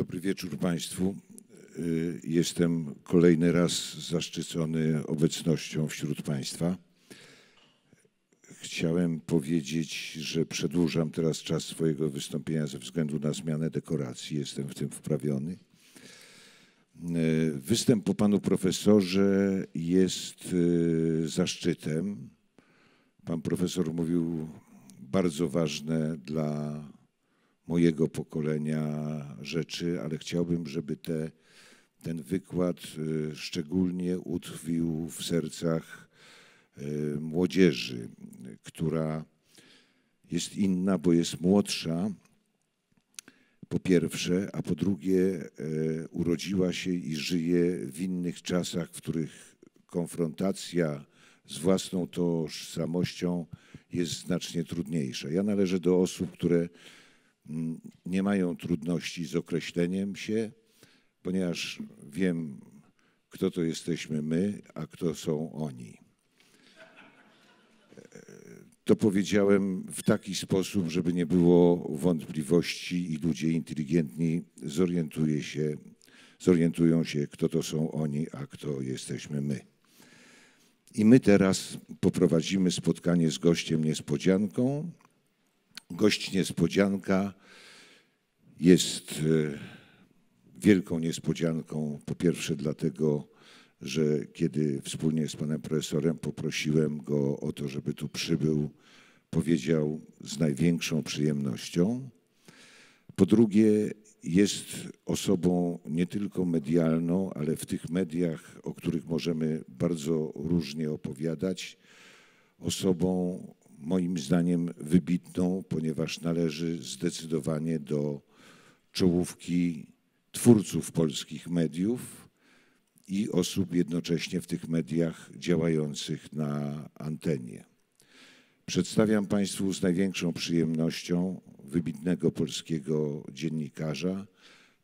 Dobry wieczór Państwu. Y, Jestem kolejny raz zaszczycony obecnością wśród Państwa. Chciałem powiedzieć, że przedłużam teraz czas swojego wystąpienia ze względu na zmianę dekoracji. Jestem w tym wprawiony. Y, Występ po panu profesorze jest y, zaszczytem. Pan profesor mówił bardzo ważne dla mojego pokolenia rzeczy, ale chciałbym, żeby te, ten wykład y, szczególnie utkwił w sercach y, młodzieży, która jest inna, bo jest młodsza, po pierwsze, a po drugie y, urodziła się i żyje w innych czasach, w których konfrontacja z własną tożsamością jest znacznie trudniejsza. Ja należę do osób, które nie mają trudności z określeniem się, ponieważ wiem, kto to jesteśmy my, a kto są oni. To powiedziałem w taki sposób, żeby nie było wątpliwości i ludzie inteligentni zorientuje się, zorientują się, kto to są oni, a kto jesteśmy my. I my teraz poprowadzimy spotkanie z gościem niespodzianką. Gość niespodzianka jest e, wielką niespodzianką, po pierwsze dlatego, że kiedy wspólnie z panem profesorem poprosiłem go o to, żeby tu przybył, powiedział z największą przyjemnością. Po drugie, jest osobą nie tylko medialną, ale w tych mediach, o których możemy bardzo różnie opowiadać, osobą moim zdaniem wybitną, ponieważ należy zdecydowanie do czołówki twórców polskich mediów i osób jednocześnie w tych mediach działających na antenie. Przedstawiam Państwu z największą przyjemnością wybitnego polskiego dziennikarza,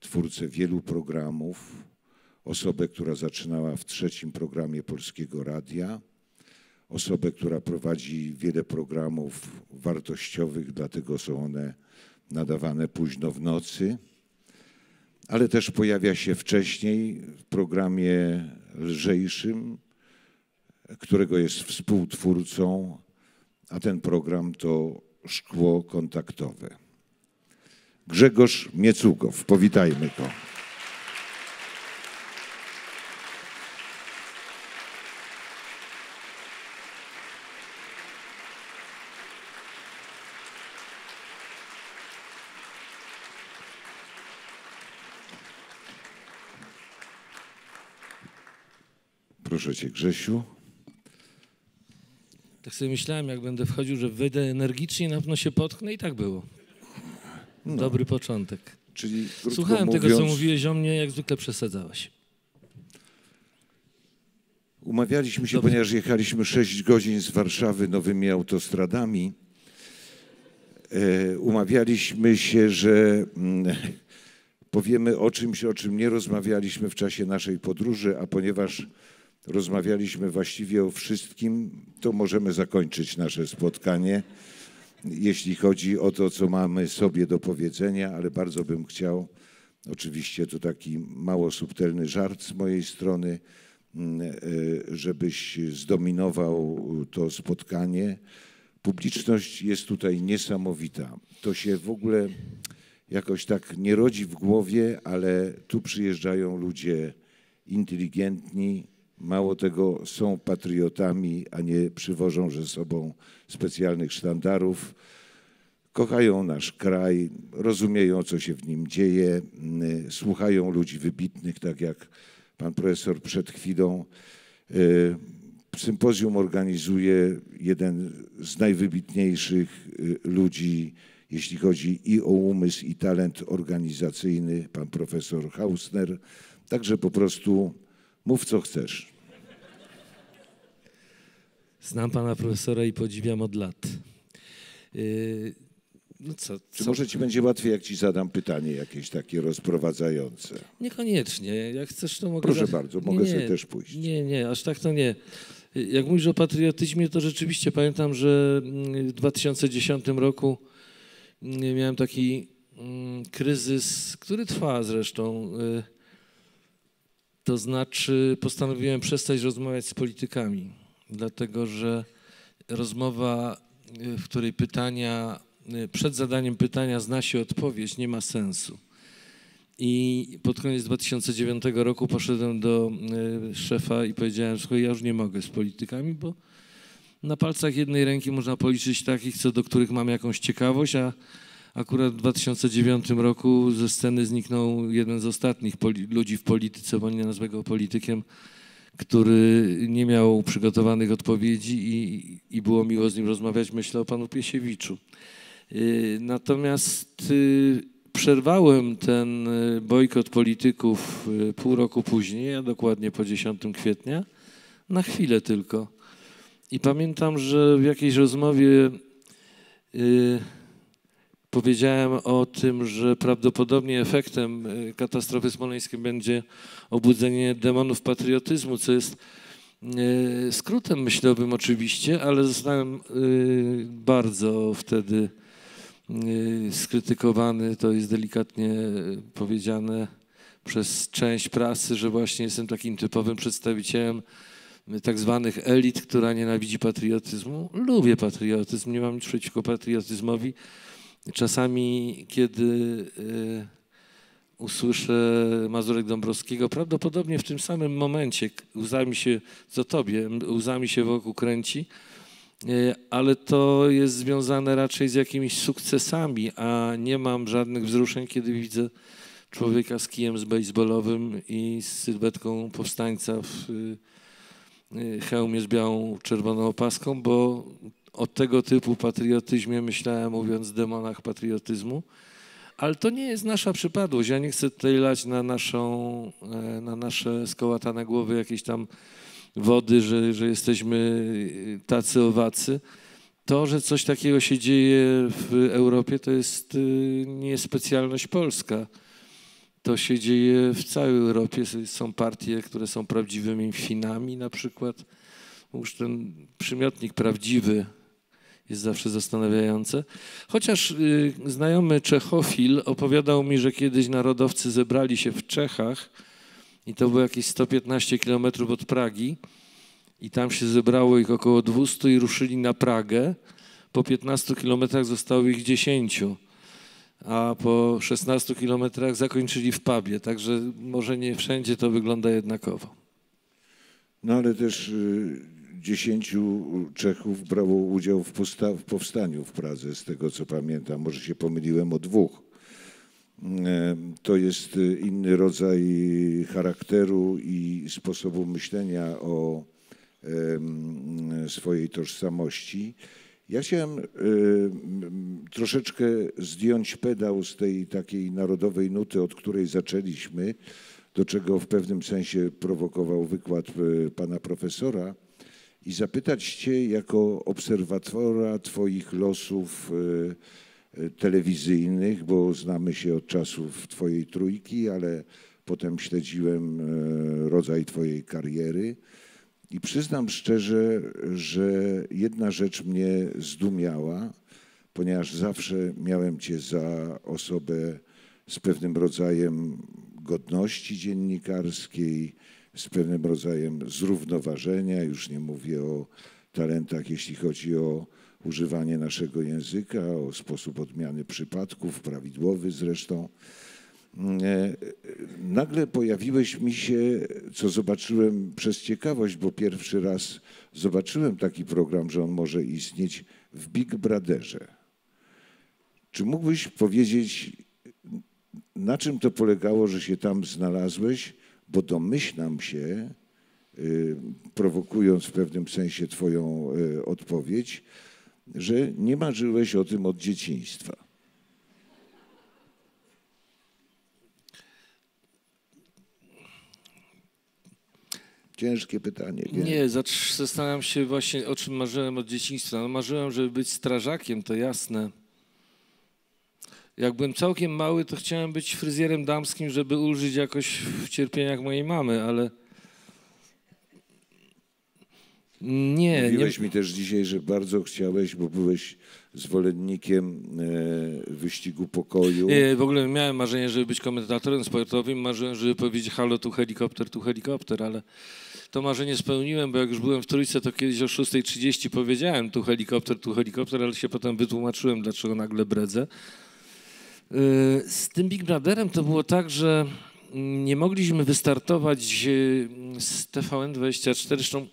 twórcę wielu programów, osobę, która zaczynała w trzecim programie Polskiego Radia, osobę, która prowadzi wiele programów wartościowych, dlatego są one nadawane późno w nocy, ale też pojawia się wcześniej w programie lżejszym, którego jest współtwórcą, a ten program to Szkło Kontaktowe. Grzegorz Miecugow, powitajmy go. Proszę cię, Grzesiu. Tak sobie myślałem, jak będę wchodził, że wyjdę energicznie, na pewno się potknę i tak było. Dobry początek. Czyli Słuchałem mówiąc, tego, co mówiłeś o mnie, jak zwykle przesadzałeś. Umawialiśmy się, Dobrze. ponieważ jechaliśmy 6 godzin z Warszawy nowymi autostradami. E, umawialiśmy się, że mm, powiemy o czymś, o czym nie rozmawialiśmy w czasie naszej podróży, a ponieważ rozmawialiśmy właściwie o wszystkim, to możemy zakończyć nasze spotkanie, jeśli chodzi o to, co mamy sobie do powiedzenia, ale bardzo bym chciał, oczywiście to taki mało subtelny żart z mojej strony, mm, e, żebyś zdominował to spotkanie. Publiczność jest tutaj niesamowita. To się w ogóle jakoś tak nie rodzi w głowie, ale tu przyjeżdżają ludzie inteligentni, mało tego są patriotami, a nie przywożą ze sobą specjalnych sztandarów. Kochają nasz kraj, rozumieją, co się w nim dzieje, mm, słuchają ludzi wybitnych, tak jak pan profesor przed chwilą. Y, Sympozjum organizuje jeden z najwybitniejszych y, ludzi, jeśli chodzi i o umysł, i talent organizacyjny, pan profesor Hausner. Także po prostu mów, co chcesz. Znam pana profesora i podziwiam od lat. Yy, No co, Czy co? może ci będzie łatwiej, jak ci zadam pytanie jakieś takie rozprowadzające? Niekoniecznie. Jak chcesz, to mogę... Proszę za- bardzo, mogę sobie też pójść. Nie, nie, aż tak to nie. Jak mówisz o patriotyzmie, to rzeczywiście pamiętam, że mm, w 2010 roku mm, miałem taki mm, kryzys, który trwa zresztą. Y, to znaczy, postanowiłem przestać rozmawiać z politykami, dlatego że rozmowa, y, w której pytania, y, przed zadaniem pytania zna się odpowiedź, nie ma sensu. I pod koniec 2009 roku poszedłem do szefa i powiedziałem, że ja już nie mogę z politykami, bo na palcach jednej ręki można policzyć takich, co do których mam jakąś ciekawość, a akurat w 2009 roku ze sceny zniknął jeden z ostatnich ludzi w polityce, bo nie nazwę go politykiem, który nie miał przygotowanych odpowiedzi i, i było miło z nim rozmawiać. Myślę o panu Piesiewiczu. Y, natomiast y, przerwałem ten y, bojkot polityków pół roku później, a dokładnie po 10 kwietnia, na chwilę tylko. I pamiętam, że w jakiejś rozmowie powiedziałem o tym, że prawdopodobnie efektem y, katastrofy smoleńskiej będzie obudzenie demonów patriotyzmu, co jest yy, skrótem myślowym oczywiście, ale zostałem yy, bardzo wtedy y, skrytykowany, to jest delikatnie powiedziane przez część prasy, że właśnie jestem takim typowym przedstawicielem tak zwanych elit, która nienawidzi patriotyzmu. Lubię patriotyzm, nie mam nic przeciwko patriotyzmowi. Czasami, kiedy y, usłyszę Mazurek Dąbrowskiego, prawdopodobnie w tym samym momencie łzami się, co tobie, łzami się wokół kręci, y, ale to jest związane raczej z jakimiś sukcesami, a nie mam żadnych wzruszeń, kiedy widzę człowieka z kijem z baseballowym i z sylwetką powstańca w Y, hełmie z białą, czerwoną opaską, bo o tego typu patriotyzmie myślałem, mówiąc demonach patriotyzmu. Ale to nie jest nasza przypadłość. Ja nie chcę tutaj lać na, naszą, e, na nasze skołatane głowy jakieś tam wody, że, że jesteśmy tacy owacy. To, że coś takiego się dzieje w Europie, to jest y, nie specjalność polska. To się dzieje w całej Europie. Są partie, które są prawdziwymi Finami na przykład. Już ten przymiotnik prawdziwy jest zawsze zastanawiające. Chociaż y, znajomy czechofil opowiadał mi, że kiedyś narodowcy zebrali się w Czechach i to było jakieś 115 kilometrów od Pragi i tam się zebrało ich około 200 i ruszyli na Pragę. Po 15 kilometrach zostało ich 10 a po 16 kilometrach zakończyli w pubie, także może nie wszędzie to wygląda jednakowo. No ale też y, dziesięciu Czechów brało udział w, w powstaniu w Pradze, z tego co pamiętam. Może się pomyliłem o dwóch. To jest y, inny rodzaj charakteru i sposobu myślenia o swojej tożsamości. Ja chciałem y, troszeczkę zdjąć pedał z tej takiej narodowej nuty, od której zaczęliśmy, do czego w pewnym sensie prowokował wykład y, pana profesora i zapytać Cię jako obserwatora Twoich losów y, telewizyjnych, bo znamy się od czasów Twojej trójki, ale potem śledziłem rodzaj Twojej kariery. I przyznam szczerze, że jedna rzecz mnie zdumiała, ponieważ zawsze miałem Cię za osobę z pewnym rodzajem godności dziennikarskiej, z pewnym rodzajem zrównoważenia. Już nie mówię o talentach, jeśli chodzi o używanie naszego języka, o sposób odmiany przypadków, prawidłowy zresztą. E, nagle pojawiłeś mi się, co zobaczyłem przez ciekawość, bo pierwszy raz zobaczyłem taki program, że on może istnieć w Big Brotherze. Czy mógłbyś powiedzieć, na czym to polegało, że się tam znalazłeś? Bo domyślam się, y, prowokując w pewnym sensie Twoją y, odpowiedź, że nie marzyłeś o tym od dzieciństwa. Ciężkie pytanie. Nie, zastanawiam się właśnie, o czym marzyłem od dzieciństwa. No, marzyłem, żeby być strażakiem, to jasne. Jak byłem całkiem mały, to chciałem być fryzjerem damskim, żeby ulżyć jakoś w cierpieniach mojej mamy, ale Nie, nie. Mówiłeś mi też dzisiaj, że bardzo chciałeś, bo byłeś zwolennikiem e, wyścigu pokoju. Nie, w ogóle miałem marzenie, żeby być komentatorem sportowym, marzyłem, żeby powiedzieć halo, tu helikopter, tu helikopter, ale to marzenie spełniłem, bo jak już byłem w Trójce, to kiedyś o 6.30 powiedziałem tu helikopter, tu helikopter, ale się potem wytłumaczyłem, dlaczego nagle bredzę. Yy, Z tym Big Brotherem to było tak, że nie mogliśmy wystartować yy, z TVN24. Zresztą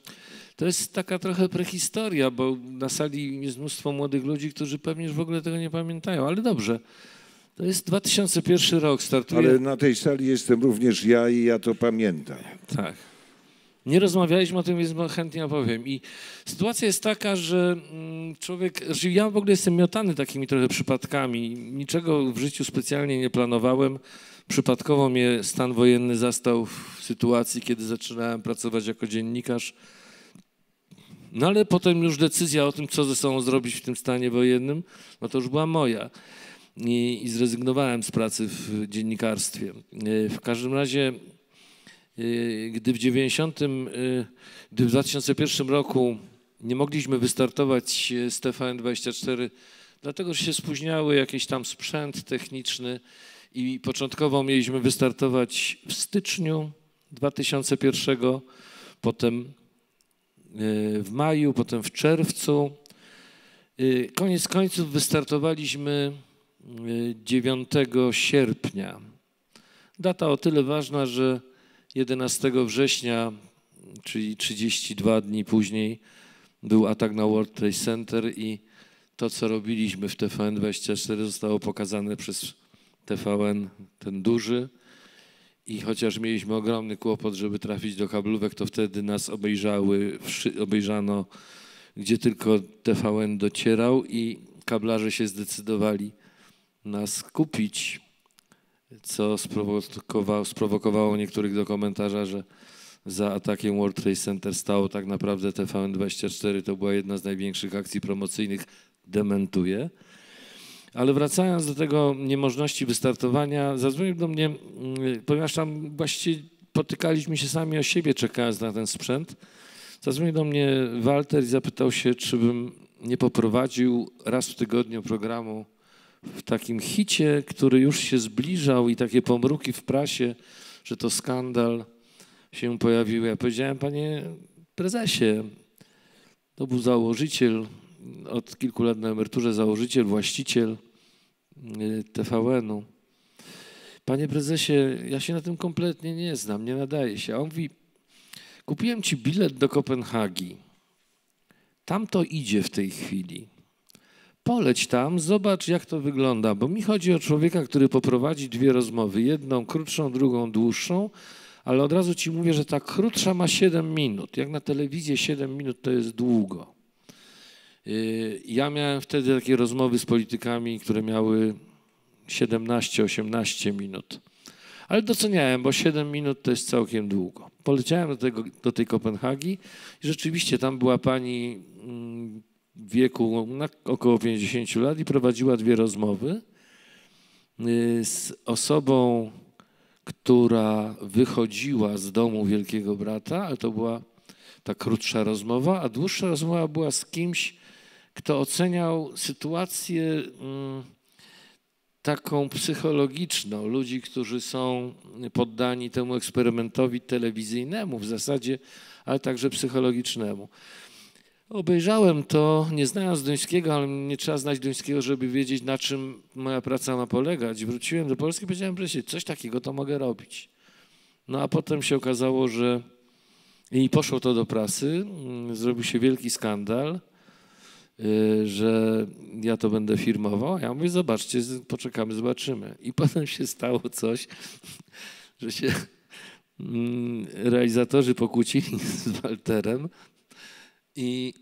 to jest taka trochę prehistoria, bo na sali jest mnóstwo młodych ludzi, którzy pewnie już w ogóle tego nie pamiętają, ale dobrze. To jest 2001 rok, startuje. Ale na tej sali jestem również ja i ja to pamiętam. Tak. Nie rozmawialiśmy o tym, więc chętnie opowiem. I sytuacja jest taka, że mm, człowiek, że ja w ogóle jestem miotany takimi trochę przypadkami. Niczego w życiu specjalnie nie planowałem. Przypadkowo mnie stan wojenny zastał w sytuacji, kiedy zaczynałem pracować jako dziennikarz. No ale potem już decyzja o tym, co ze sobą zrobić w tym stanie wojennym, no to już była moja. I, i zrezygnowałem z pracy w dziennikarstwie. E, W każdym razie gdy w 90, yy, gdy w 2001 roku nie mogliśmy wystartować z TVN24, dlatego że się spóźniały jakiś tam sprzęt techniczny i początkowo mieliśmy wystartować w styczniu 2001, potem w maju, potem w czerwcu. Koniec końców wystartowaliśmy yy, 9 sierpnia. Data o tyle ważna, że 11 września, czyli 32 dni później, był atak na World Trade Center i to, co robiliśmy w TVN24 zostało pokazane przez TVN, ten duży. I chociaż mieliśmy ogromny kłopot, żeby trafić do kablówek, to wtedy nas obejrzały, obejrzano, gdzie tylko TVN docierał i kablarze się zdecydowali nas kupić co sprowokowało, sprowokowało niektórych do komentarza, że za atakiem World Trade Center stało tak naprawdę TVN24. To była jedna z największych akcji promocyjnych. Dementuję. Ale wracając do tego niemożności wystartowania, zadzwonił do mnie, mm, ponieważ tam właściwie potykaliśmy się sami o siebie, czekając na ten sprzęt. Zadzwonił do mnie Walter i zapytał się, czy bym nie poprowadził raz w tygodniu programu w takim hicie, który już się zbliżał i takie pomruki w prasie, że to skandal się pojawiły. Ja powiedziałem, panie prezesie, to był założyciel, od kilku lat na emeryturze założyciel, właściciel y, TVN-u. Panie prezesie, ja się na tym kompletnie nie znam, nie nadaje się. A on mówi, kupiłem ci bilet do Kopenhagi. Tam to idzie w tej chwili. Poleć tam, zobacz jak to wygląda, bo mi chodzi o człowieka, który poprowadzi dwie rozmowy, jedną krótszą, drugą dłuższą, ale od razu ci mówię, że ta krótsza ma 7 minut. Jak na telewizję 7 minut to jest długo. Yy, Ja miałem wtedy takie rozmowy z politykami, które miały 17-18 minut. Ale doceniałem, bo 7 minut to jest całkiem długo. Poleciałem do, tego, do tej Kopenhagi i rzeczywiście tam była pani mm, wieku na około 50 lat i prowadziła dwie rozmowy y, z osobą, która wychodziła z domu Wielkiego Brata, ale to była ta krótsza rozmowa, a dłuższa rozmowa była z kimś, kto oceniał sytuację mm, taką psychologiczną ludzi, którzy są poddani temu eksperymentowi telewizyjnemu w zasadzie, ale także psychologicznemu. Obejrzałem to, nie znając Duńskiego, ale nie trzeba znać Duńskiego, żeby wiedzieć, na czym moja praca ma polegać. Wróciłem do Polski i powiedziałem, że coś takiego to mogę robić. No a potem się okazało, że i poszło to do prasy, mm, zrobił się wielki skandal, y, że ja to będę firmował. Ja mówię, zobaczcie, poczekamy, zobaczymy. I potem się stało coś, że się mm, realizatorzy pokłócili z Walterem i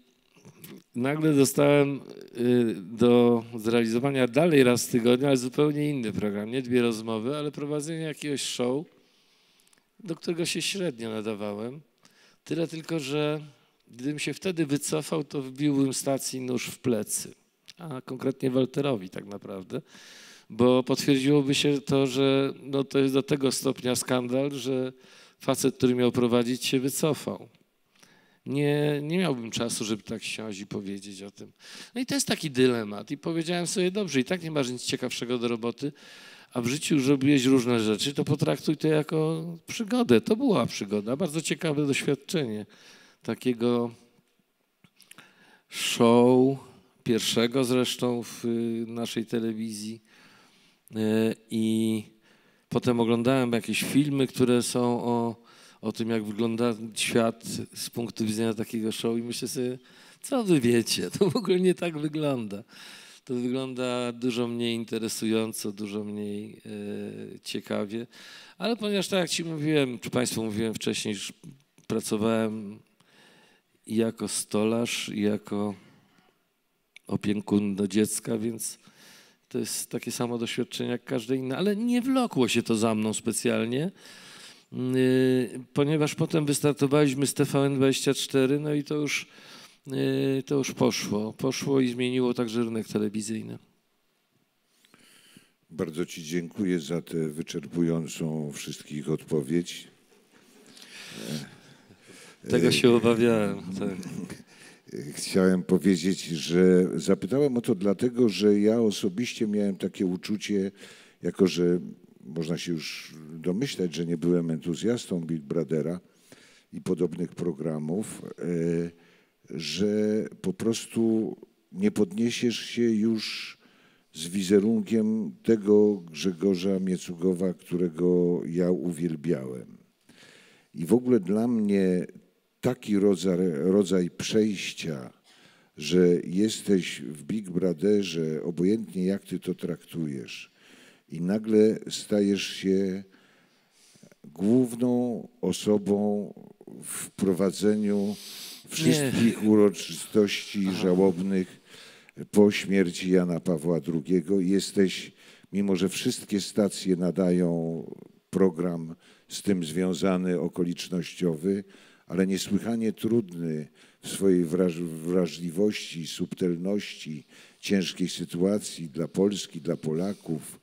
nagle dostałem y, do zrealizowania dalej raz w tygodniu, ale zupełnie inny program. Nie dwie rozmowy, ale prowadzenie jakiegoś show, do którego się średnio nadawałem. Tyle tylko, że gdybym się wtedy wycofał, to wbiłbym stacji nóż w plecy. A konkretnie Walterowi tak naprawdę. Bo potwierdziłoby się to, że no to jest do tego stopnia skandal, że facet, który miał prowadzić, się wycofał. Nie, nie miałbym czasu, żeby tak siąść i powiedzieć o tym. No i to jest taki dylemat. I powiedziałem sobie, dobrze, i tak nie masz nic ciekawszego do roboty, a w życiu już robiłeś różne rzeczy, to potraktuj to jako przygodę. To była przygoda, bardzo ciekawe doświadczenie takiego show, pierwszego zresztą w y, naszej telewizji. Y, I potem oglądałem jakieś filmy, które są o, o tym, jak wygląda świat z punktu widzenia takiego show i myślę sobie, co wy wiecie, to w ogóle nie tak wygląda. To wygląda dużo mniej interesująco, dużo mniej e, ciekawie. Ale ponieważ tak jak Ci mówiłem, czy Państwu mówiłem wcześniej, że pracowałem i jako stolarz, i jako opiekun do dziecka, więc to jest takie samo doświadczenie jak każde inne, ale nie wlokło się to za mną specjalnie, ponieważ potem wystartowaliśmy z TVN24, no i to już, y, to już poszło. Poszło i zmieniło także rynek telewizyjny. Bardzo Ci dziękuję za tę wyczerpującą wszystkich odpowiedź. Tego się obawiałem. Tak. Chciałem powiedzieć, że zapytałem o to dlatego, że ja osobiście miałem takie uczucie, jako że można się już domyślać, że nie byłem entuzjastą Big Brothera i podobnych programów, e, że po prostu nie podniesiesz się już z wizerunkiem tego Grzegorza Miecugowa, którego ja uwielbiałem. I w ogóle dla mnie taki rodzaj, rodzaj przejścia, że jesteś w Big Brotherze, obojętnie jak ty to traktujesz, i nagle stajesz się główną osobą w prowadzeniu wszystkich Nie. uroczystości Aha. żałobnych po śmierci Jana Pawła II. Jesteś, mimo że wszystkie stacje nadają program z tym związany, okolicznościowy, ale niesłychanie trudny w swojej wrażliwości, subtelności, ciężkiej sytuacji dla Polski, dla Polaków.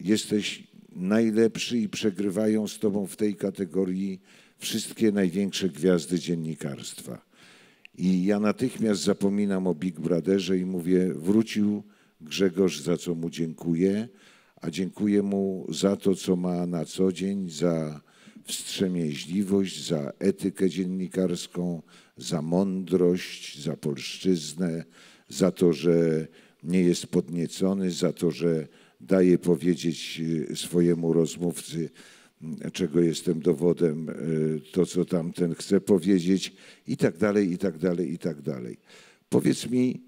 Jesteś najlepszy i przegrywają z tobą w tej kategorii wszystkie największe gwiazdy dziennikarstwa. I ja natychmiast zapominam o Big Brotherze i mówię, wrócił Grzegorz, za co mu dziękuję, a dziękuję mu za to, co ma na co dzień, za wstrzemięźliwość, za etykę dziennikarską, za mądrość, za polszczyznę, za to, że nie jest podniecony, za to, że daje powiedzieć y, swojemu rozmówcy, mm, czego jestem dowodem, y, to co tamten chce powiedzieć i tak dalej, i tak dalej, i tak dalej. Powiedz mi,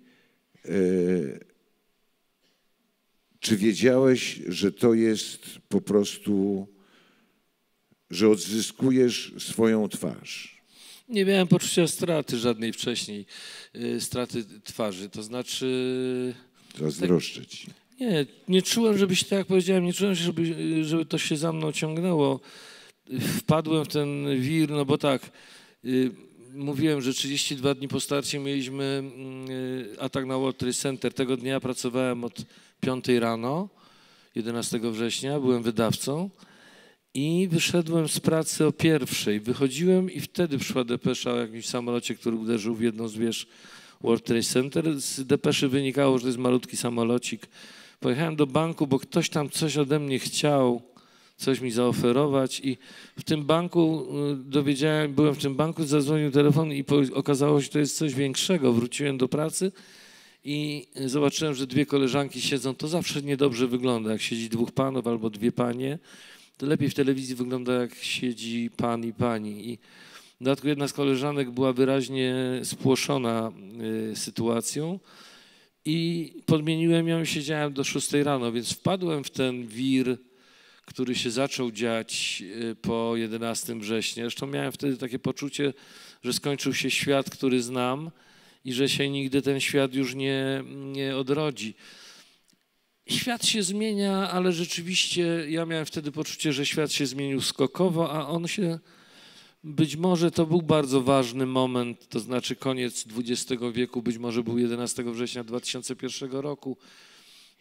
y, czy wiedziałeś, że to jest po prostu że odzyskujesz swoją twarz. Nie miałem poczucia straty żadnej wcześniej, straty twarzy. To znaczy. Zazdroszczę ci. Nie, nie czułem, żeby się, tak jak powiedziałem, nie czułem, żeby, żeby to się za mną ciągnęło. Wpadłem w ten wir, no bo tak, y, mówiłem, że 32 dni po starcie mieliśmy y, atak na World Trade Center. Tego dnia pracowałem od 5 rano, 11 września, byłem wydawcą. I wyszedłem z pracy o pierwszej. Wychodziłem i wtedy przyszła depesza o jakimś samolocie, który uderzył w jedną z wież World Trade Center. Z depeszy wynikało, że to jest malutki samolocik. Pojechałem do banku, bo ktoś tam coś ode mnie chciał, coś mi zaoferować i w tym banku y, dowiedziałem, byłem w tym banku, zadzwonił telefon i okazało się, że to jest coś większego. Wróciłem do pracy i zobaczyłem, że dwie koleżanki siedzą. To zawsze niedobrze wygląda, jak siedzi dwóch panów albo dwie panie to lepiej w telewizji wygląda, jak siedzi pan i pani. I w dodatku jedna z koleżanek była wyraźnie spłoszona y, sytuacją i podmieniłem ją i siedziałem do 6 rano, więc wpadłem w ten wir, który się zaczął dziać y, po 11 września. Zresztą miałem wtedy takie poczucie, że skończył się świat, który znam i że się nigdy ten świat już nie, nie odrodzi. Świat się zmienia, ale rzeczywiście ja miałem wtedy poczucie, że świat się zmienił skokowo, a on się być może to był bardzo ważny moment, to znaczy koniec XX wieku, być może był 11 września 2001 roku,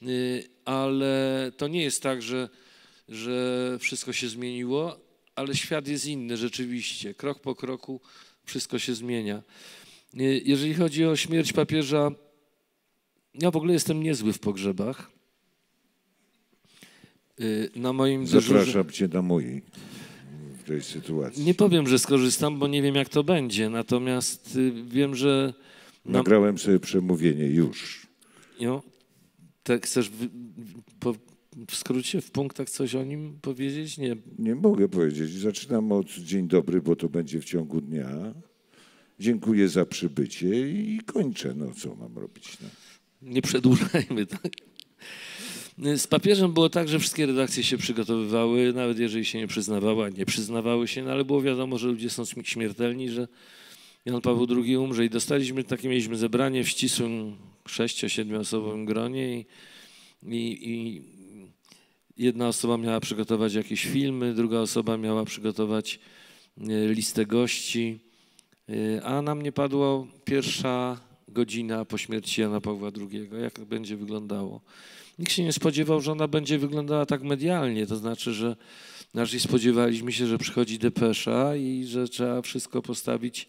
y, ale to nie jest tak, że, że wszystko się zmieniło, ale świat jest inny rzeczywiście. Krok po kroku wszystko się zmienia. Y, jeżeli chodzi o śmierć papieża, ja w ogóle jestem niezły w pogrzebach. Y, na moim dyżurze... Zapraszam cię na mój sytuacji. Nie powiem, że skorzystam, bo nie wiem, jak to będzie. Natomiast y, wiem, że. na- Nagrałem sobie przemówienie już. No, tak chcesz w, po, w skrócie, w punktach coś o nim powiedzieć? Nie. Nie mogę powiedzieć. Zaczynam od dzień dobry, bo to będzie w ciągu dnia. Dziękuję za przybycie i kończę. No co mam robić? No. Nie przedłużajmy, tak? Z papieżem było tak, że wszystkie redakcje się przygotowywały, nawet jeżeli się nie przyznawały, a nie przyznawały się, no ale było wiadomo, że ludzie są śm- śmiertelni, że Jan Paweł II umrze i dostaliśmy takie, mieliśmy zebranie w ścisłym sześcio-siedmioosobowym gronie i, i, i jedna osoba miała przygotować jakieś filmy, druga osoba miała przygotować e, listę gości, e, a na mnie padła pierwsza godzina po śmierci Jana Pawła II. Jak będzie wyglądało? Nikt się nie spodziewał, że ona będzie wyglądała tak medialnie, to znaczy, że raczej spodziewaliśmy się, że przychodzi depesza i że trzeba wszystko postawić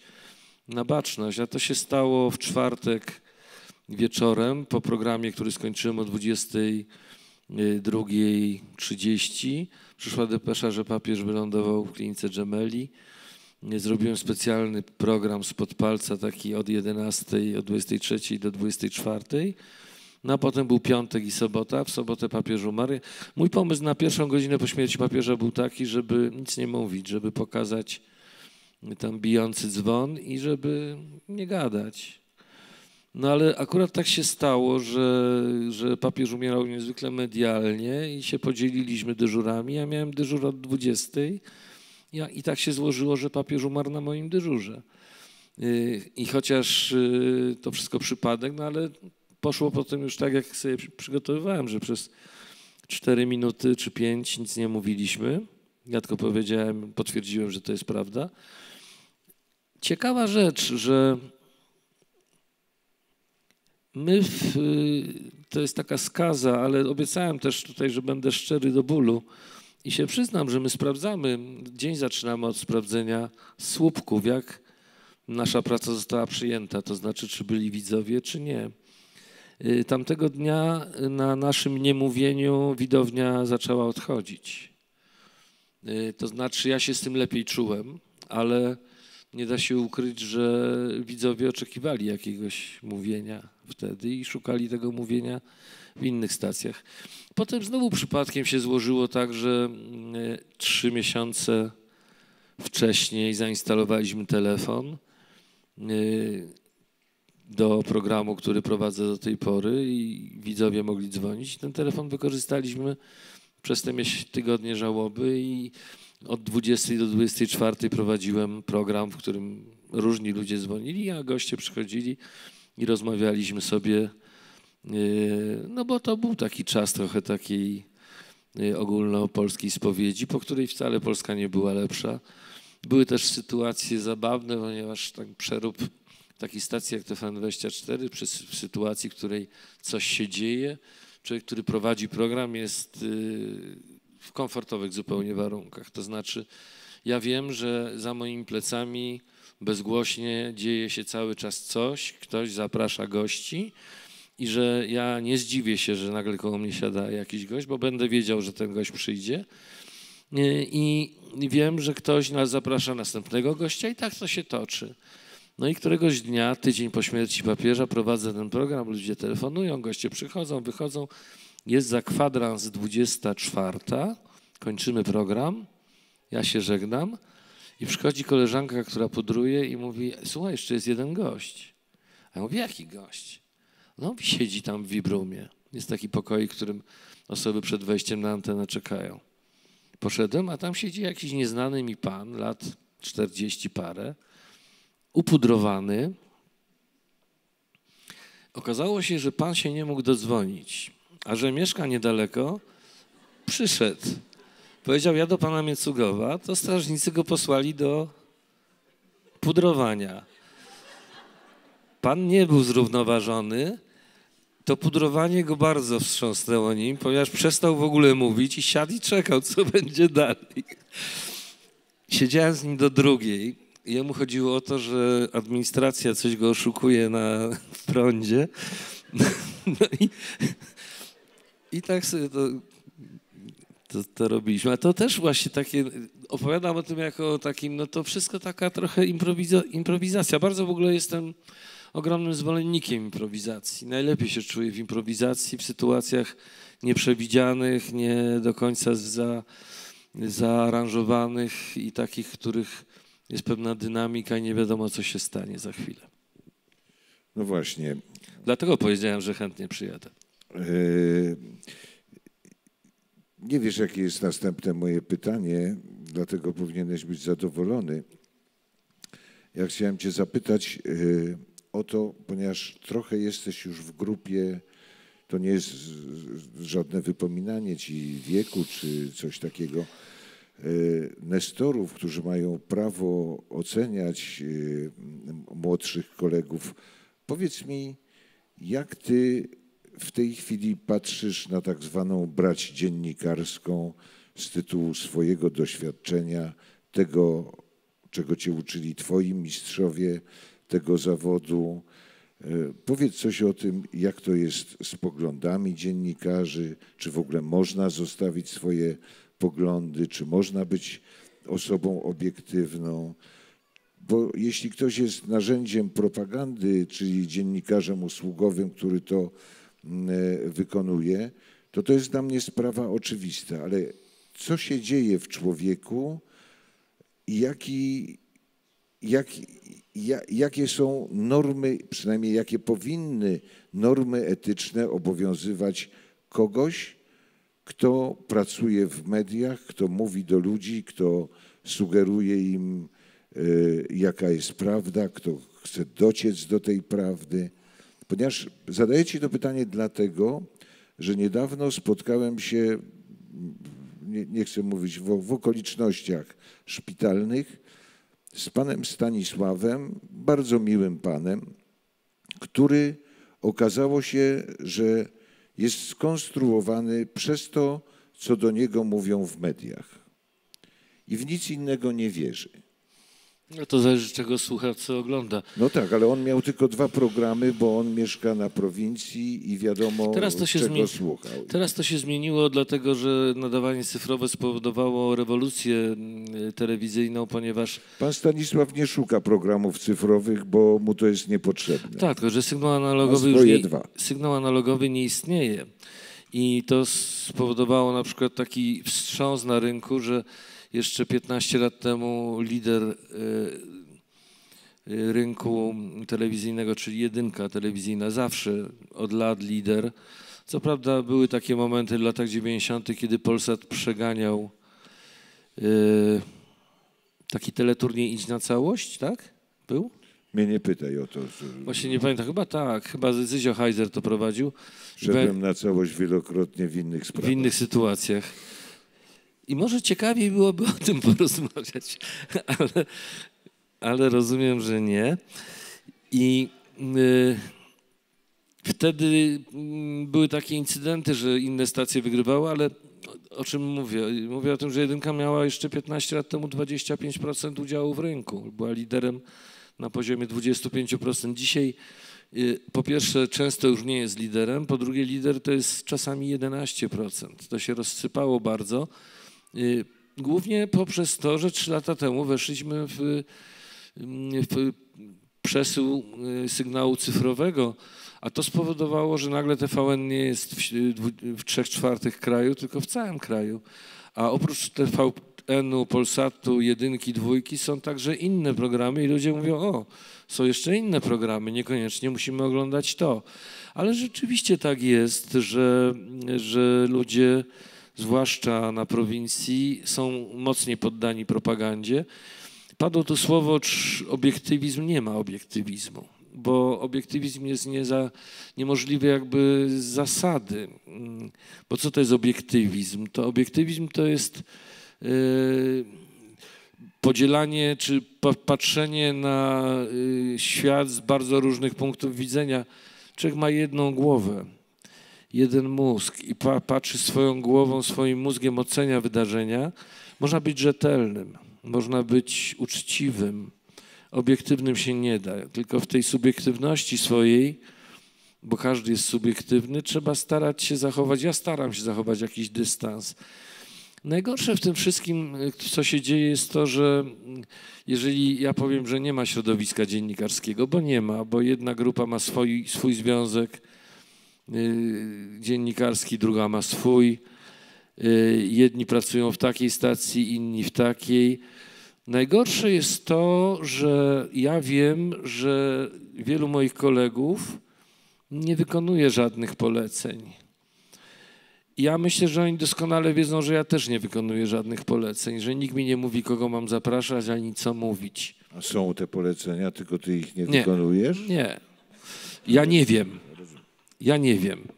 na baczność, a to się stało w czwartek wieczorem po programie, który skończyłem o 22.30. Przyszła depesza, że papież wylądował w klinice Gemelli. Zrobiłem specjalny program spod palca, taki od 11, od 23 do 24. No a potem był piątek i sobota. W sobotę papież umarł. Mój pomysł na pierwszą godzinę po śmierci papieża był taki, żeby nic nie mówić, żeby pokazać tam bijący dzwon i żeby nie gadać. No ale akurat tak się stało, że, że papież umierał niezwykle medialnie i się podzieliliśmy dyżurami. Ja miałem dyżur od 20. Ja, I tak się złożyło, że papież umarł na moim dyżurze. Yy, I chociaż yy, to wszystko przypadek, no ale poszło potem już tak, jak sobie przy- przygotowywałem, że przez 4 minuty czy 5 nic nie mówiliśmy. Ja tylko powiedziałem, potwierdziłem, że to jest prawda. Ciekawa rzecz, że my, w, to jest taka skaza, ale obiecałem też tutaj, że będę szczery do bólu i się przyznam, że my sprawdzamy, dzień zaczynamy od sprawdzenia słupków, jak nasza praca została przyjęta, to znaczy, czy byli widzowie, czy nie. Y, Tamtego dnia na naszym niemówieniu widownia zaczęła odchodzić. Y, To znaczy, ja się z tym lepiej czułem, ale nie da się ukryć, że widzowie oczekiwali jakiegoś mówienia wtedy i szukali tego mówienia w innych stacjach. Potem znowu przypadkiem się złożyło tak, że mm, trzy miesiące wcześniej zainstalowaliśmy telefon y, do programu, który prowadzę do tej pory i widzowie mogli dzwonić. Ten telefon wykorzystaliśmy przez te tygodnie żałoby i od 20 do 24 prowadziłem program, w którym różni ludzie dzwonili, a goście przychodzili i rozmawialiśmy sobie. yy, No bo to był taki czas trochę takiej yy, ogólnopolskiej spowiedzi, po której wcale Polska nie była lepsza. Były też sytuacje zabawne, ponieważ tak przerób takiej stacji jak TVN24 przy w sytuacji, w której coś się dzieje, człowiek, który prowadzi program jest yy, w komfortowych zupełnie warunkach. To znaczy, ja wiem, że za moimi plecami bezgłośnie dzieje się cały czas coś, ktoś zaprasza gości i że ja nie zdziwię się, że nagle koło mnie siada jakiś gość, bo będę wiedział, że ten gość przyjdzie. I i wiem, że ktoś nas zaprasza następnego gościa i tak to się toczy. No i któregoś dnia, tydzień po śmierci papieża, prowadzę ten program, ludzie telefonują, goście przychodzą, wychodzą. Jest za kwadrans 24, kończymy program, ja się żegnam i przychodzi koleżanka, która pudruje i mówi, słuchaj, jeszcze jest jeden gość. A ja mówię, jaki gość? No siedzi tam w Wibrumie. Jest taki pokoik, w którym osoby przed wejściem na antenę czekają. Poszedłem, a tam siedzi jakiś nieznany mi pan, lat 40 parę, upudrowany. Okazało się, że pan się nie mógł dodzwonić, a że mieszka niedaleko, przyszedł. Powiedział, ja do pana Miecugowa, to strażnicy go posłali do pudrowania. Pan nie był zrównoważony, to pudrowanie go bardzo wstrząsnęło nim, ponieważ przestał w ogóle mówić i siadł i czekał, co będzie dalej. Siedziałem z nim do drugiej. Jemu chodziło o to, że administracja coś go oszukuje na prądzie. No i, i tak sobie to, to, to robiliśmy. A to też właśnie takie, opowiadam o tym jako o takim, no to wszystko taka trochę improwiza, improwizacja. Bardzo w ogóle jestem ogromnym zwolennikiem improwizacji. Najlepiej się czuję w improwizacji, w sytuacjach nieprzewidzianych, nie do końca za, zaaranżowanych i takich, których jest pewna dynamika i nie wiadomo, co się stanie za chwilę. No właśnie. Dlatego powiedziałem, że chętnie przyjadę. E, nie wiesz, jakie jest następne moje pytanie, dlatego powinieneś być zadowolony. Ja chciałem Cię zapytać e, o to, ponieważ trochę jesteś już w grupie, to nie jest żadne wypominanie Ci wieku czy coś takiego, nestorów, którzy mają prawo oceniać młodszych kolegów. Powiedz mi, jak Ty w tej chwili patrzysz na tak zwaną brać dziennikarską z tytułu swojego doświadczenia, tego, czego cię uczyli twoi mistrzowie tego zawodu. E, powiedz coś o tym, jak to jest z poglądami dziennikarzy, czy w ogóle można zostawić swoje poglądy, czy można być osobą obiektywną. Bo jeśli ktoś jest narzędziem propagandy, czyli dziennikarzem usługowym, który to E, wykonuje, to to jest dla mnie sprawa oczywista, ale co się dzieje w człowieku i jaki, jak, jak, jakie są normy, przynajmniej jakie powinny normy etyczne obowiązywać kogoś, kto pracuje w mediach, kto mówi do ludzi, kto sugeruje im, y, jaka jest prawda, kto chce dociec do tej prawdy. Ponieważ zadaję Ci to pytanie dlatego, że niedawno spotkałem się, nie, nie chcę mówić w, w okolicznościach szpitalnych, z panem Stanisławem, bardzo miłym panem, który okazało się, że jest skonstruowany przez to, co do niego mówią w mediach. I w nic innego nie wierzy. No to zależy, czego słucha, co ogląda. No tak, ale on miał tylko dwa programy, bo on mieszka na prowincji i wiadomo, Teraz to się czego zmieni... słuchał. Teraz to się zmieniło, dlatego że nadawanie cyfrowe spowodowało rewolucję mm, telewizyjną, ponieważ... Pan Stanisław nie szuka programów cyfrowych, bo mu to jest niepotrzebne. Tak, że sygnał analogowy już nie... Dwa. Sygnał analogowy nie istnieje. I to spowodowało na przykład taki wstrząs na rynku, że jeszcze 15 lat temu lider y, y, rynku telewizyjnego, czyli jedynka telewizyjna, zawsze od lat lider. Co prawda były takie momenty w latach 90., kiedy Polsat przeganiał y, taki teleturniej Idź na całość, tak? Był? Mnie nie pytaj o to. Właśnie nie pamiętam, chyba tak, chyba Zyzio Heiser to prowadził. Szedłem na całość wielokrotnie w innych sprawach. W innych sytuacjach. I może ciekawiej byłoby o tym porozmawiać, ale, ale rozumiem, że nie. I y, wtedy y, były takie incydenty, że inne stacje wygrywały, ale o czym mówię? Mówię o tym, że jedynka miała jeszcze 15 lat temu 25% udziału w rynku. Była liderem na poziomie 25%. Dzisiaj y, po pierwsze często już nie jest liderem, po drugie lider to jest czasami 11%. To się rozsypało bardzo. Y, głównie poprzez to, że trzy lata temu weszliśmy w, w przesył y, sygnału cyfrowego, a to spowodowało, że nagle TVN nie jest w, w trzech czwartych kraju, tylko w całym kraju. A oprócz TVN-u, Polsatu, jedynki, dwójki są także inne programy i ludzie mówią, o, są jeszcze inne programy, niekoniecznie musimy oglądać to. Ale rzeczywiście tak jest, że, że ludzie zwłaszcza na prowincji, są mocniej poddani propagandzie. Padło tu słowo obiektywizm, nie ma obiektywizmu, bo obiektywizm jest nie za, niemożliwy jakby z zasady. Bo co to jest obiektywizm? To obiektywizm to jest yy, podzielanie czy patrzenie na yy, świat z bardzo różnych punktów widzenia. Człowiek ma jedną głowę jeden mózg i pa, patrzy swoją głową, swoim mózgiem, ocenia wydarzenia, można być rzetelnym, można być uczciwym, obiektywnym się nie da, tylko w tej subiektywności swojej, bo każdy jest subiektywny, trzeba starać się zachować, ja staram się zachować jakiś dystans. Najgorsze w tym wszystkim, co się dzieje, jest to, że jeżeli ja powiem, że nie ma środowiska dziennikarskiego, bo nie ma, bo jedna grupa ma swój, swój związek dziennikarski, druga ma swój, y, jedni pracują w takiej stacji, inni w takiej. Najgorsze jest to, że ja wiem, że wielu moich kolegów nie wykonuje żadnych poleceń. Ja myślę, że oni doskonale wiedzą, że ja też nie wykonuję żadnych poleceń, że nikt mi nie mówi, kogo mam zapraszać, ani co mówić. A są te polecenia, tylko ty ich nie, Nie. wykonujesz? Nie. Ja nie wiem. Ja nie wiem.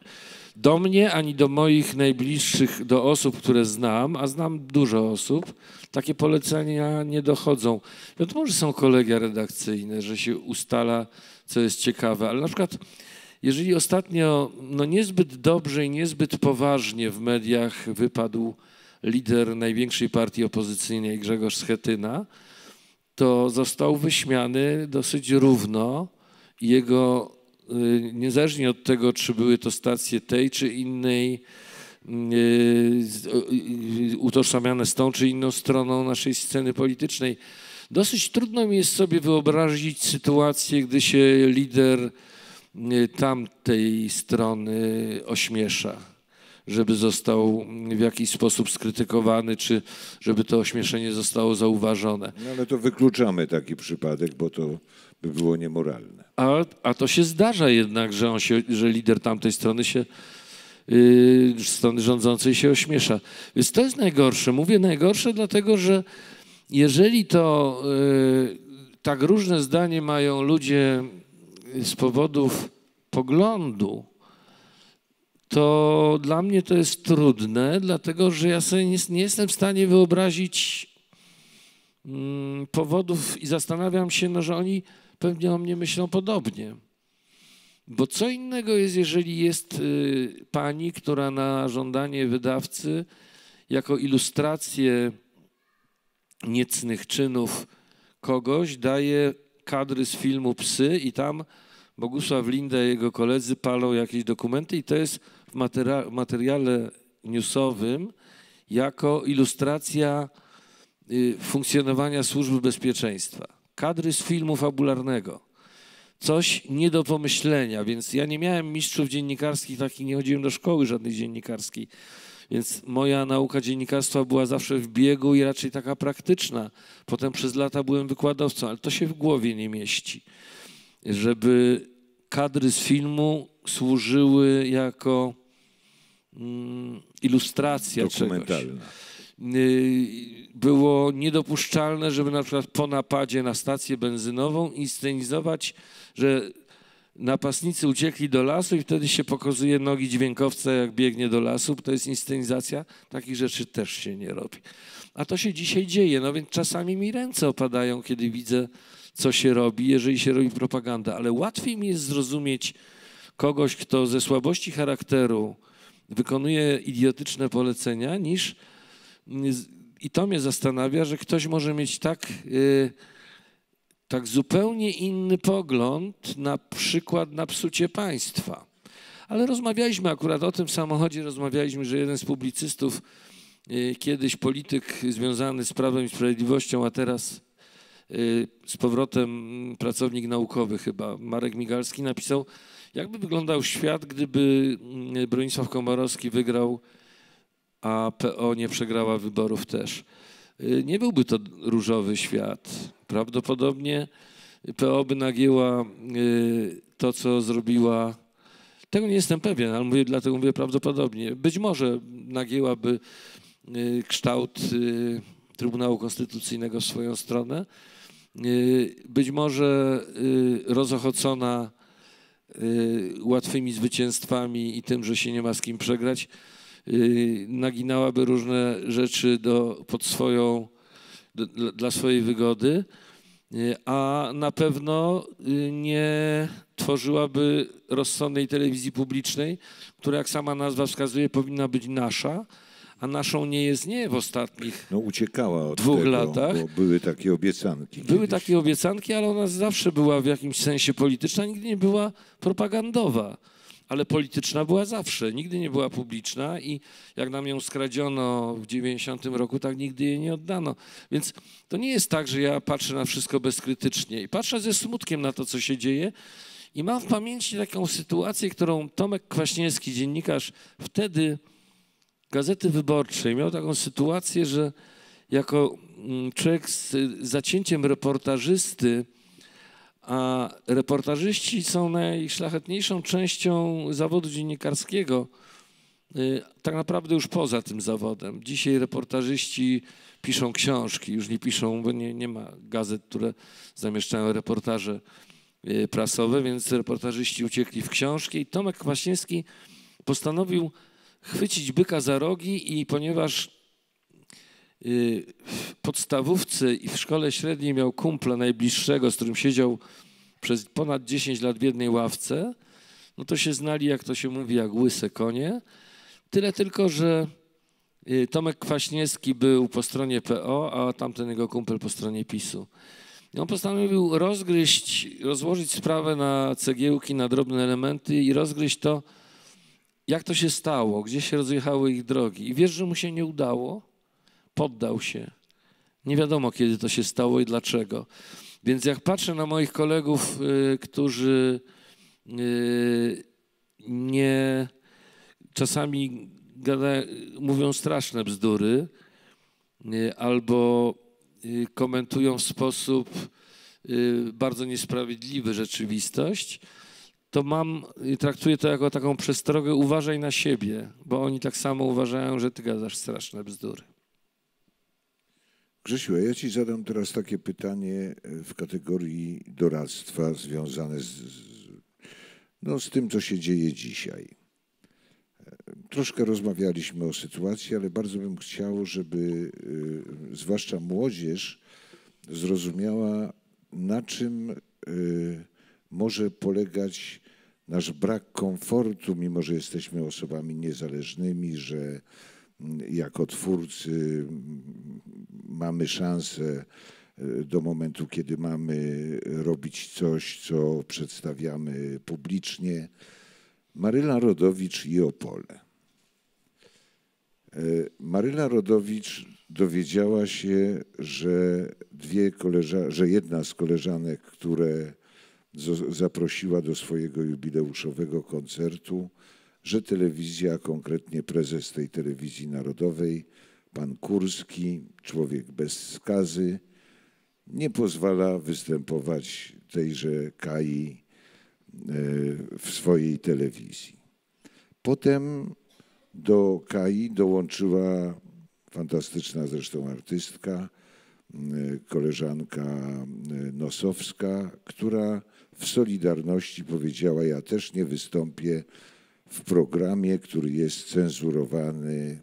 Do mnie ani do moich najbliższych, do osób, które znam, a znam dużo osób, takie polecenia nie dochodzą. Wiadomo, że są kolegia redakcyjne, że się ustala, co jest ciekawe, ale na przykład jeżeli ostatnio no niezbyt dobrze i niezbyt poważnie w mediach wypadł lider największej partii opozycyjnej Grzegorz Schetyna, to został wyśmiany dosyć równo jego, niezależnie od tego, czy były to stacje tej czy innej, y, y, utożsamiane z tą czy inną stroną naszej sceny politycznej, dosyć trudno mi jest sobie wyobrazić sytuację, gdy się lider y, tamtej strony ośmiesza, żeby został w jakiś sposób skrytykowany, czy żeby to ośmieszenie zostało zauważone. No ale to wykluczamy taki przypadek, bo to by było niemoralne. A, a to się zdarza jednak, że, on się, że lider tamtej strony się, yy, strony rządzącej się ośmiesza. Więc to jest najgorsze. Mówię najgorsze, dlatego że jeżeli to yy, tak różne zdanie mają ludzie z powodów poglądu, to dla mnie to jest trudne, dlatego że ja sobie nie, nie jestem w stanie wyobrazić mm, powodów i zastanawiam się, no, że oni pewnie o mnie myślą podobnie. Bo co innego jest, jeżeli jest y, pani, która na żądanie wydawcy jako ilustrację niecnych czynów kogoś daje kadry z filmu Psy i tam Bogusław Linda i jego koledzy palą jakieś dokumenty i to jest w materiale newsowym jako ilustracja y, funkcjonowania służby bezpieczeństwa. Kadry z filmu fabularnego. Coś nie do pomyślenia, więc ja nie miałem mistrzów dziennikarskich, takich nie chodziłem do szkoły żadnej dziennikarskiej. Więc moja nauka dziennikarstwa była zawsze w biegu i raczej taka praktyczna. Potem przez lata byłem wykładowcą, ale to się w głowie nie mieści. Żeby kadry z filmu służyły jako mm, ilustracja czegoś było niedopuszczalne, żeby na przykład po napadzie na stację benzynową inscenizować, że napastnicy uciekli do lasu i wtedy się pokazuje nogi dźwiękowca, jak biegnie do lasu. To jest inscenizacja. Takich rzeczy też się nie robi. A to się dzisiaj dzieje, no więc czasami mi ręce opadają, kiedy widzę, co się robi, jeżeli się robi propaganda. Ale łatwiej mi jest zrozumieć kogoś, kto ze słabości charakteru wykonuje idiotyczne polecenia, niż i to mnie zastanawia, że ktoś może mieć tak, y, tak zupełnie inny pogląd na przykład na psucie państwa. Ale rozmawialiśmy akurat o tym w samochodzie, rozmawialiśmy, że jeden z publicystów, y, kiedyś polityk związany z Prawem i Sprawiedliwością, a teraz y, z powrotem pracownik naukowy chyba, Marek Migalski, napisał, jakby wyglądał świat, gdyby mm, Bronisław Komorowski wygrał a PO nie przegrała wyborów też. Y, Nie byłby to różowy świat. Prawdopodobnie PO by nagięła y, to, co zrobiła. Tego nie jestem pewien, ale mówię, dlatego mówię prawdopodobnie. Być może nagięłaby y, kształt Trybunału Konstytucyjnego w swoją stronę. Być może rozochocona łatwymi zwycięstwami i tym, że się nie ma z kim przegrać, naginałaby różne rzeczy do, pod swoją, do, dla- dla swojej wygody, y, a na pewno y, nie tworzyłaby rozsądnej telewizji publicznej, która, jak sama nazwa wskazuje, powinna być nasza, a naszą nie jest nie w ostatnich. No uciekała od Dwóch tego, latach. bo były takie obiecanki. Były kiedyś. takie obiecanki, ale ona zawsze była w jakimś sensie polityczna, nigdy nie była propagandowa. Ale polityczna była zawsze, nigdy nie była publiczna i jak nam ją skradziono w 90 roku, tak nigdy jej nie oddano. Więc to nie jest tak, że ja patrzę na wszystko bezkrytycznie i patrzę ze smutkiem na to, co się dzieje i mam w pamięci taką sytuację, którą Tomek Kwaśniewski, dziennikarz wtedy Gazety Wyborczej, miał taką sytuację, że jako mm, człowiek z zacięciem reportażysty, a reportażyści są najszlachetniejszą częścią zawodu dziennikarskiego, y, tak naprawdę już poza tym zawodem. Dzisiaj reportażyści piszą książki, już nie piszą, bo nie, nie ma gazet, które zamieszczają reportaże y, prasowe, więc reportażyści uciekli w książki i Tomek Kwaśniewski postanowił chwycić byka za rogi i ponieważ w podstawówce i w szkole średniej miał kumpla najbliższego, z którym siedział przez ponad 10 lat w jednej ławce, no to się znali, jak to się mówi, jak łyse konie. Tyle tylko, że y, Tomek Kwaśniewski był po stronie PO, a tamten jego kumpel po stronie PiSu. I on postanowił rozgryźć, rozłożyć sprawę na cegiełki, na drobne elementy i rozgryźć to, jak to się stało, gdzie się rozjechały ich drogi. I wiesz, że mu się nie udało? Poddał się. Nie wiadomo, kiedy to się stało i dlaczego. Więc jak patrzę na moich kolegów, y, którzy y, nie czasami gada, mówią straszne bzdury y, albo komentują w sposób bardzo niesprawiedliwy rzeczywistość, to mam, traktuję to jako taką przestrogę, uważaj na siebie, bo oni tak samo uważają, że ty gadasz straszne bzdury. Grzesiu, ja ci zadam teraz takie pytanie e, w kategorii doradztwa związane z, no, z tym, co się dzieje dzisiaj. E, Troszkę rozmawialiśmy o sytuacji, ale bardzo bym chciał, żeby e, zwłaszcza młodzież zrozumiała, na czym może polegać nasz brak komfortu, mimo że jesteśmy osobami niezależnymi, że jako twórcy mamy szansę e, do momentu, kiedy mamy robić coś, co przedstawiamy publicznie. Maryla Rodowicz i Opole. E, Maryla Rodowicz dowiedziała się, że dwie koleża- że jedna z koleżanek, które zaprosiła do swojego jubileuszowego koncertu, że telewizja, konkretnie prezes tej telewizji narodowej, pan Kurski, człowiek bez skazy, nie pozwala występować tejże Kai e, w swojej telewizji. Potem do Kai dołączyła fantastyczna zresztą artystka, e, koleżanka e, Nosowska, która w Solidarności powiedziała: Ja też nie wystąpię w programie, który jest cenzurowany.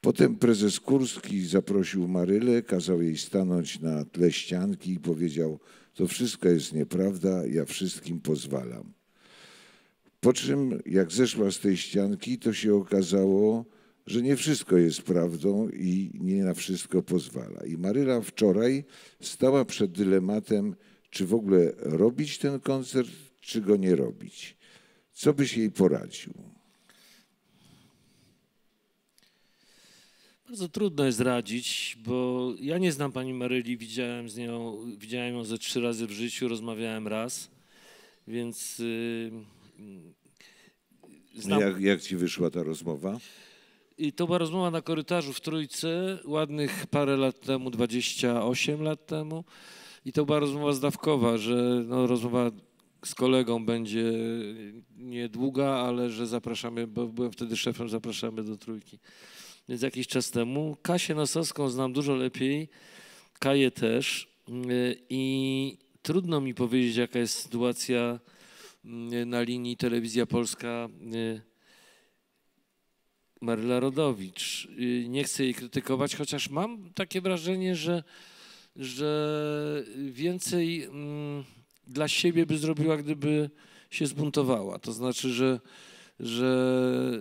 Potem prezes Kurski zaprosił Marylę, kazał jej stanąć na tle ścianki i powiedział: To wszystko jest nieprawda, ja wszystkim pozwalam. Po czym, jak zeszła z tej ścianki, to się okazało, że nie wszystko jest prawdą i nie na wszystko pozwala. I Maryla wczoraj stała przed dylematem, czy w ogóle robić ten koncert, czy go nie robić. Co byś jej poradził? Bardzo trudno jest radzić, bo ja nie znam pani Maryli, widziałem z nią, widziałem ją ze trzy razy w życiu, rozmawiałem raz, więc yy, znam. Jak, jak ci wyszła ta rozmowa? I to była rozmowa na korytarzu w Trójce, ładnych parę lat temu, 28 lat temu. I to była rozmowa zdawkowa, że no, rozmowa z kolegą będzie niedługa, ale że zapraszamy, bo byłem wtedy szefem, zapraszamy do Trójki. Więc jakiś czas temu. Kasię Nosowską znam dużo lepiej, Kaję też. Yy, I trudno mi powiedzieć, jaka jest sytuacja yy, na linii Telewizja Polska yy, Maryla Rodowicz. Y, Nie chcę jej krytykować, chociaż mam takie wrażenie, że, że więcej mm, dla siebie by zrobiła, gdyby się zbuntowała. To znaczy, że, że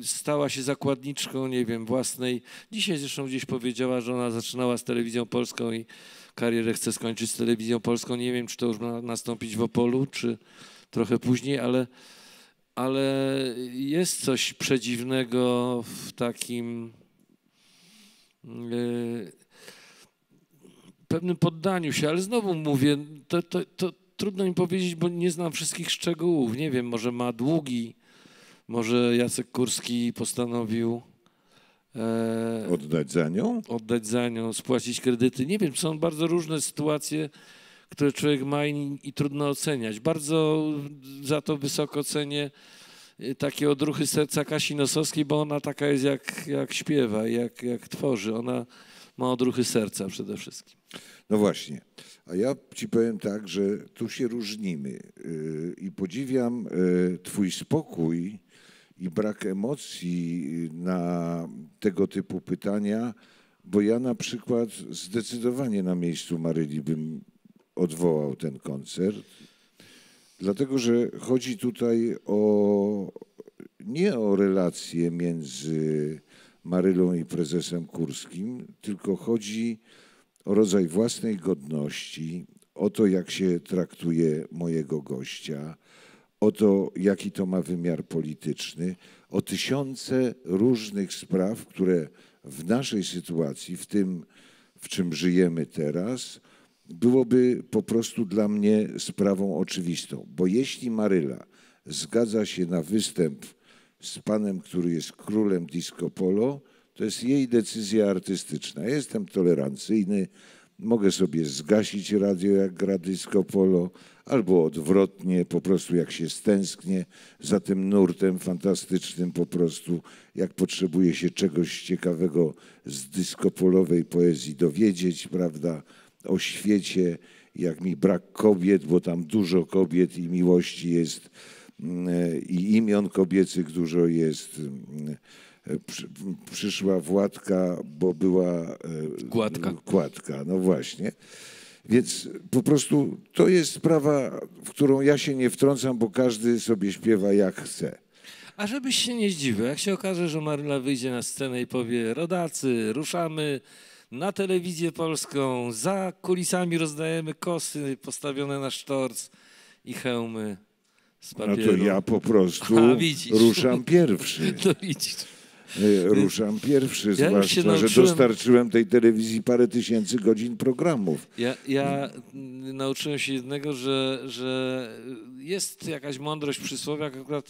y, stała się zakładniczką, nie wiem, własnej. Dzisiaj zresztą gdzieś powiedziała, że ona zaczynała z telewizją polską i karierę chce skończyć z telewizją polską. Nie wiem, czy to już ma nastąpić w Opolu, czy trochę później, ale, ale jest coś przedziwnego w takim yy, pewnym poddaniu się, ale znowu mówię, to, to, to trudno mi powiedzieć, bo nie znam wszystkich szczegółów. Nie wiem, może ma długi, może Jacek Kurski postanowił e, oddać za nią? Oddać za nią, spłacić kredyty. Nie wiem, są bardzo różne sytuacje, które człowiek ma i, i trudno oceniać. Bardzo za to wysoko cenię y, takie odruchy serca Kasi Nosowskiej, bo ona taka jest jak, jak śpiewa, jak, jak tworzy. Ona ma odruchy serca przede wszystkim. No właśnie. A ja ci powiem tak, że tu się różnimy y, i podziwiam y, Twój spokój i brak emocji na tego typu pytania, bo ja na przykład zdecydowanie na miejscu Maryli bym odwołał ten koncert, dlatego że chodzi tutaj o nie o relacje między Marylą i prezesem Kurskim, tylko chodzi o rodzaj własnej godności, o to, jak się traktuje mojego gościa, o to, jaki to ma wymiar polityczny, o tysiące różnych spraw, które w naszej sytuacji, w tym, w czym żyjemy teraz, byłoby po prostu dla mnie sprawą oczywistą. Bo jeśli Maryla zgadza się na występ z panem, który jest królem disco polo, to jest jej decyzja artystyczna. Jestem tolerancyjny, mogę sobie zgasić radio, jak gra disco polo, albo odwrotnie, po prostu jak się stęsknię za tym nurtem fantastycznym, po prostu jak potrzebuje się czegoś ciekawego z dyskopolowej poezji dowiedzieć, prawda, o świecie, jak mi brak kobiet, bo tam dużo kobiet i miłości jest i imion kobiecych dużo jest. Przyszła Władka, bo była e, Gładka. Gładka, no właśnie. Więc po prostu to jest sprawa, w którą ja się nie wtrącam, bo każdy sobie śpiewa jak chce. A żebyś się nie zdziwił, jak się okaże, że Maryla wyjdzie na scenę i powie rodacy, ruszamy na telewizję polską, za kulisami rozdajemy kosy postawione na sztorc i hełmy z papieru. No to ja po prostu A, ruszam pierwszy. To widzisz. E, ruszam pierwszy, ja zwłaszcza, że dostarczyłem tej telewizji parę tysięcy godzin programów. Ja, ja nauczyłem się jednego, że, że jest jakaś mądrość przysłowia, akurat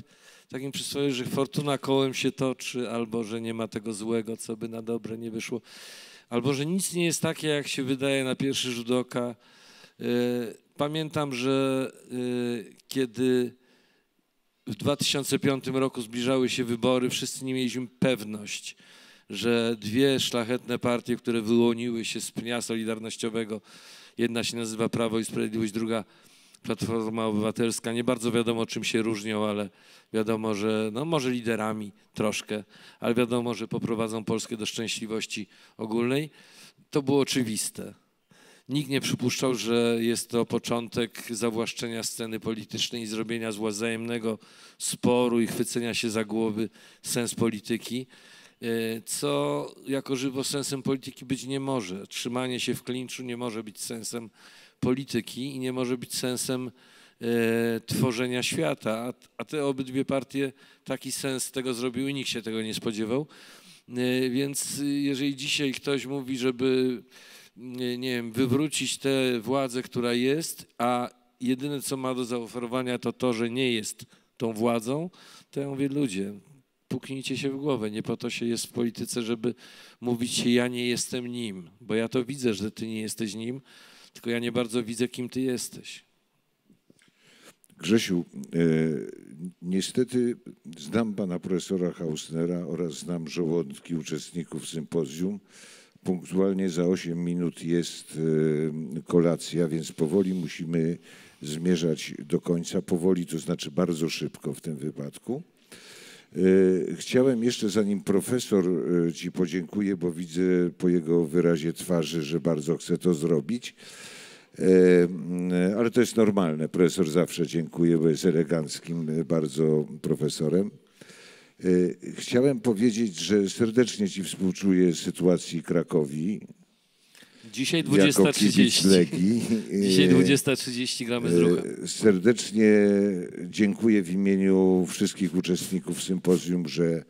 takim przysłowie, że fortuna kołem się toczy, albo że nie ma tego złego, co by na dobre nie wyszło, albo że nic nie jest takie, jak się wydaje na pierwszy rzut oka. E, pamiętam, że e, kiedy w 2005 roku zbliżały się wybory, wszyscy nie mieliśmy pewność, że dwie szlachetne partie, które wyłoniły się z pnia solidarnościowego, jedna się nazywa Prawo i Sprawiedliwość, druga Platforma Obywatelska, nie bardzo wiadomo czym się różnią, ale wiadomo, że no może liderami troszkę, ale wiadomo, że poprowadzą Polskę do szczęśliwości ogólnej. To było oczywiste. Nikt nie przypuszczał, że jest to początek zawłaszczenia sceny politycznej i zrobienia z wzajemnego sporu i chwycenia się za głowy sens polityki, e, co jako żywo sensem polityki być nie może. Trzymanie się w klinczu nie może być sensem polityki i nie może być sensem e, tworzenia świata, a te obydwie partie taki sens tego zrobiły, nikt się tego nie spodziewał. E, więc jeżeli dzisiaj ktoś mówi, żeby nie, wiem, wywrócić tę władzę, która jest, a jedyne, co ma do zaoferowania, to to, że nie jest tą władzą, to ja mówię, ludzie, puknijcie się w głowę. Nie po to się jest w polityce, żeby mówić się, ja nie jestem nim, bo ja to widzę, że ty nie jesteś nim, tylko ja nie bardzo widzę, kim ty jesteś. Grzesiu, e, niestety znam pana profesora Hausnera oraz znam żołądki uczestników sympozjum. Punktualnie za 8 minut jest e, kolacja, więc powoli musimy zmierzać do końca. Powoli to znaczy bardzo szybko w tym wypadku. E, chciałem jeszcze, zanim profesor e, Ci podziękuję, bo widzę po jego wyrazie twarzy, że bardzo chce to zrobić. Ale to jest normalne. Profesor zawsze dziękuję, bo jest eleganckim bardzo profesorem. Y, Chciałem powiedzieć, że serdecznie Ci współczuję sytuacji Krakowi. Dzisiaj Jako kibic 20.30. Legii. Dzisiaj Y, 20.30 gramy z ruchem. E, Serdecznie dziękuję w imieniu wszystkich uczestników sympozjum, że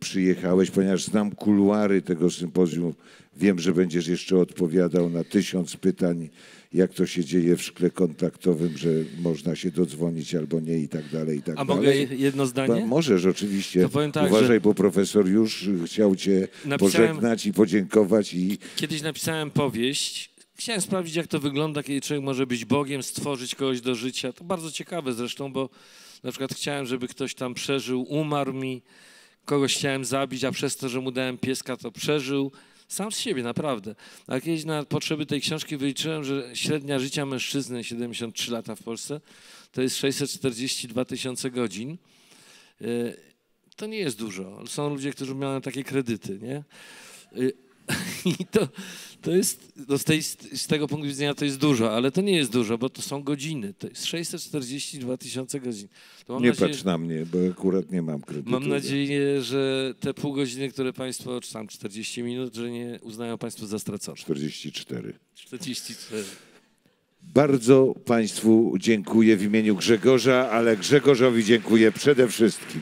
przyjechałeś, ponieważ znam kuluary tego sympozjum. Wiem, że będziesz jeszcze odpowiadał na tysiąc pytań, jak to się dzieje w szkle kontaktowym, że można się dodzwonić albo nie i tak dalej, i tak A dalej. mogę jedno zdanie? Możesz oczywiście. Tak, Uważaj, bo profesor już chciał cię pożegnać i podziękować i Kiedyś napisałem powieść. Chciałem sprawdzić, jak to wygląda, kiedy człowiek może być Bogiem, stworzyć kogoś do życia. To bardzo ciekawe zresztą, bo na przykład chciałem, żeby ktoś tam przeżył, umarł mi, kogoś chciałem zabić, a przez to, że mu dałem pieska, to przeżył. Sam z siebie, naprawdę. A kiedyś na potrzeby tej książki wyliczyłem, że średnia życia mężczyzny, 73 lata w Polsce, to jest 642 tysiące godzin. Y, To nie jest dużo. ale Są ludzie, którzy mają takie kredyty, nie? I to, to jest, no z, tej, z tego punktu widzenia to jest dużo, ale to nie jest dużo, bo to są godziny. To jest 642 tysiące godzin. Nie nadzieję, patrz na mnie, bo akurat nie mam kredytu. Mam nadzieję, że te pół godziny, które Państwo, czy tam 40 minut, że nie uznają Państwo za stracone. 44. 44. Bardzo Państwu dziękuję w imieniu Grzegorza, ale Grzegorzowi dziękuję przede wszystkim.